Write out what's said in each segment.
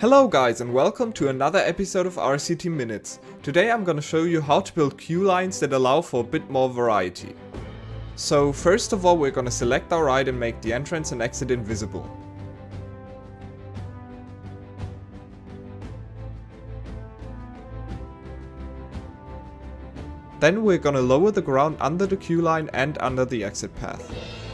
Hello guys and welcome to another episode of RCT Minutes. Today I'm gonna show you how to build queue lines that allow for a bit more variety. So first of all we're gonna select our ride and make the entrance and exit invisible. Then we're gonna lower the ground under the queue line and under the exit path.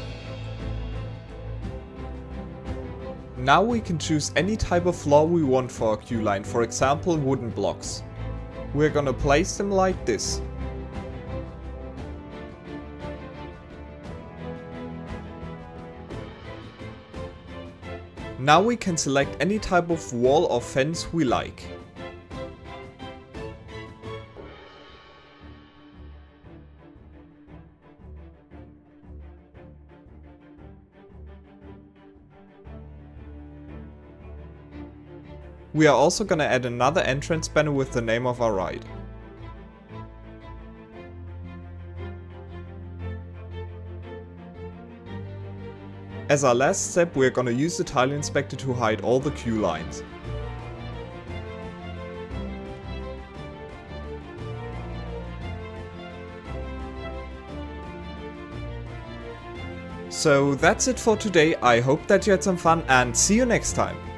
Now we can choose any type of floor we want for our queue line, for example wooden blocks. We're gonna place them like this. Now we can select any type of wall or fence we like. We are also gonna add another entrance banner with the name of our ride. As our last step we are gonna use the tile inspector to hide all the queue lines. So that's it for today, I hope that you had some fun and see you next time!